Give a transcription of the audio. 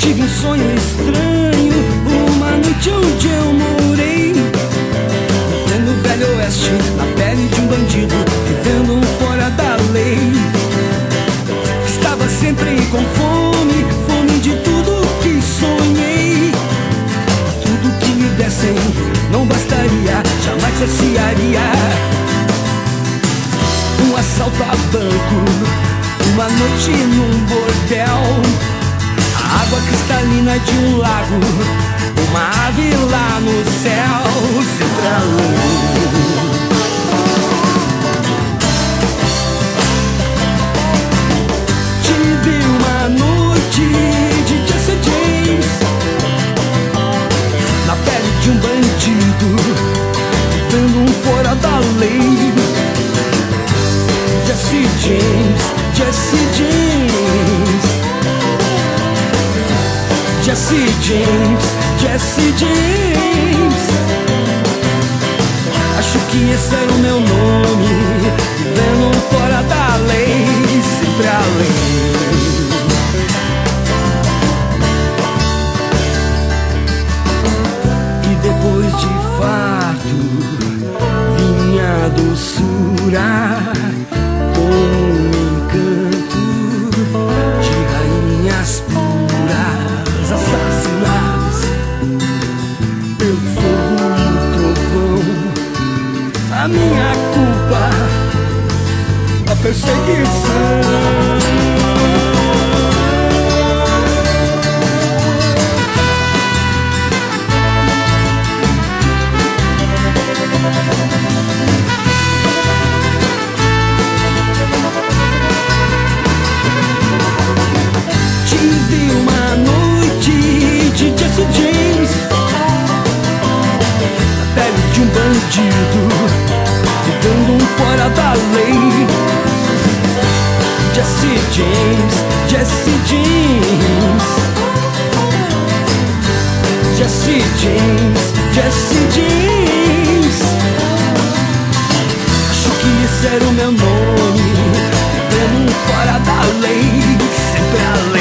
Tive um sonho estranho, uma noite onde eu morei. Vivendo velho oeste, na pele de um bandido, vivendo fora da lei. Estava sempre com fome, fome de tudo que sonhei. Tudo que me dessem não bastaria, jamais saciaria. Um assalto a banco, uma noite num bordel. Água cristalina de um lago, uma ave lá no céu, sempre além. Tive uma noite de Jesse James Na pele de um bandido Vivendo um fora da lei Jesse James, Jesse James Jesse James, Jesse James. Acho que esse era o meu nome, vivendo fora da lei, sempre além. E depois de fato, vinha a doçura A minha culpa, a perseguição. Jesse James, Jesse James. Jesse James, Jesse James. Acho que esse era o meu nome. Vivendo fora da lei, sempre a lei.